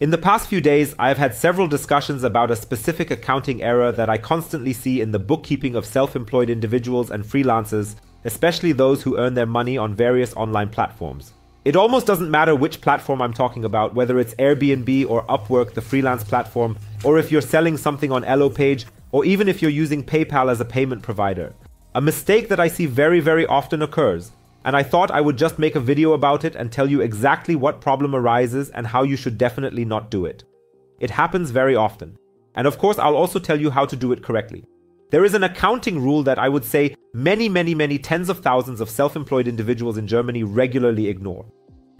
In the past few days, I have had several discussions about a specific accounting error that I constantly see in the bookkeeping of self employed individuals and freelancers, especially those who earn their money on various online platforms. It almost doesn't matter which platform I'm talking about, whether it's Airbnb or Upwork, the freelance platform, or if you're selling something on EloPage, or even if you're using PayPal as a payment provider. A mistake that I see very, very often occurs and I thought I would just make a video about it and tell you exactly what problem arises and how you should definitely not do it. It happens very often. And of course, I'll also tell you how to do it correctly. There is an accounting rule that I would say many, many, many tens of thousands of self employed individuals in Germany regularly ignore.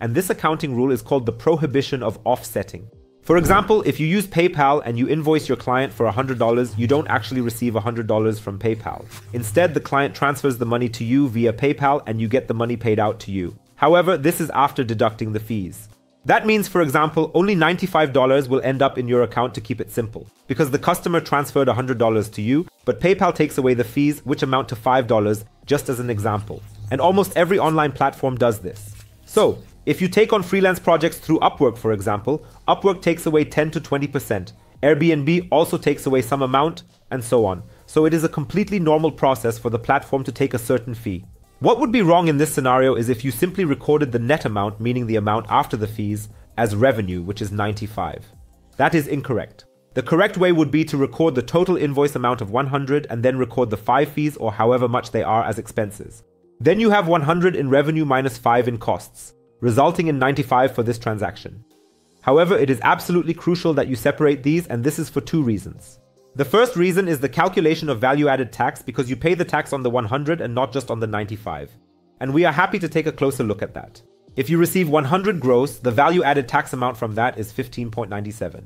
And this accounting rule is called the prohibition of offsetting. For example, if you use PayPal and you invoice your client for $100, you don't actually receive $100 from PayPal. Instead, the client transfers the money to you via PayPal and you get the money paid out to you. However, this is after deducting the fees. That means, for example, only $95 will end up in your account to keep it simple, because the customer transferred $100 to you, but PayPal takes away the fees, which amount to $5, just as an example. And almost every online platform does this. So, if you take on freelance projects through Upwork, for example, Upwork takes away 10 to 20%. Airbnb also takes away some amount, and so on. So it is a completely normal process for the platform to take a certain fee. What would be wrong in this scenario is if you simply recorded the net amount, meaning the amount after the fees, as revenue, which is 95. That is incorrect. The correct way would be to record the total invoice amount of 100 and then record the 5 fees or however much they are as expenses. Then you have 100 in revenue minus 5 in costs resulting in 95 for this transaction. However, it is absolutely crucial that you separate these, and this is for two reasons. The first reason is the calculation of value added tax because you pay the tax on the 100 and not just on the 95. And we are happy to take a closer look at that. If you receive 100 gross, the value added tax amount from that is 15.97.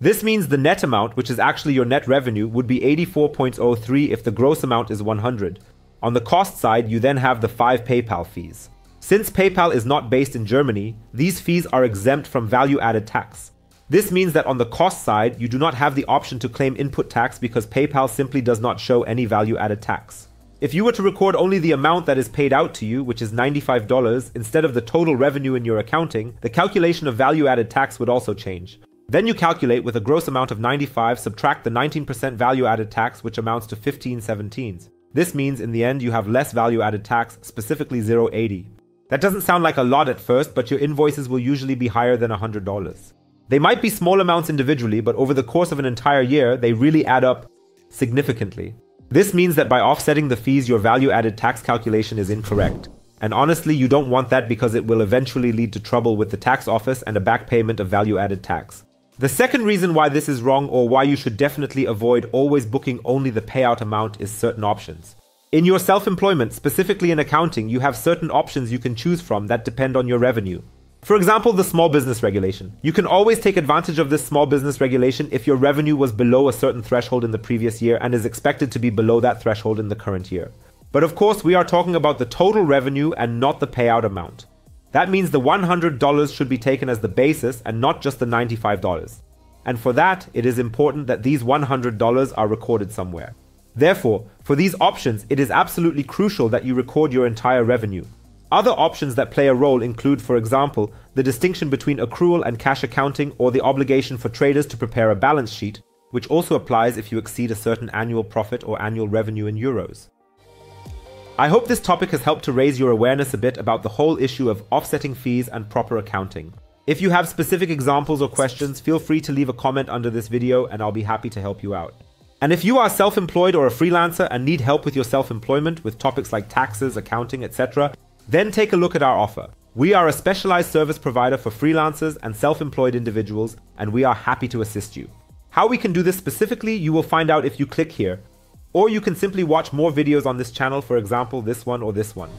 This means the net amount, which is actually your net revenue, would be 84.03 if the gross amount is 100. On the cost side, you then have the 5 PayPal fees. Since PayPal is not based in Germany, these fees are exempt from value added tax. This means that on the cost side, you do not have the option to claim input tax because PayPal simply does not show any value added tax. If you were to record only the amount that is paid out to you, which is $95, instead of the total revenue in your accounting, the calculation of value added tax would also change. Then you calculate with a gross amount of 95, subtract the 19% value added tax, which amounts to 1517. This means in the end you have less value added tax, specifically 080. That doesn't sound like a lot at first, but your invoices will usually be higher than $100. They might be small amounts individually, but over the course of an entire year, they really add up significantly. This means that by offsetting the fees, your value added tax calculation is incorrect. And honestly, you don't want that because it will eventually lead to trouble with the tax office and a back payment of value added tax. The second reason why this is wrong or why you should definitely avoid always booking only the payout amount is certain options. In your self employment, specifically in accounting, you have certain options you can choose from that depend on your revenue. For example, the small business regulation. You can always take advantage of this small business regulation if your revenue was below a certain threshold in the previous year and is expected to be below that threshold in the current year. But of course, we are talking about the total revenue and not the payout amount. That means the $100 should be taken as the basis and not just the $95. And for that, it is important that these $100 are recorded somewhere. Therefore, for these options, it is absolutely crucial that you record your entire revenue. Other options that play a role include, for example, the distinction between accrual and cash accounting or the obligation for traders to prepare a balance sheet, which also applies if you exceed a certain annual profit or annual revenue in euros. I hope this topic has helped to raise your awareness a bit about the whole issue of offsetting fees and proper accounting. If you have specific examples or questions, feel free to leave a comment under this video and I'll be happy to help you out. And if you are self employed or a freelancer and need help with your self employment with topics like taxes, accounting, etc., then take a look at our offer. We are a specialized service provider for freelancers and self employed individuals, and we are happy to assist you. How we can do this specifically, you will find out if you click here, or you can simply watch more videos on this channel, for example, this one or this one.